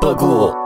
不过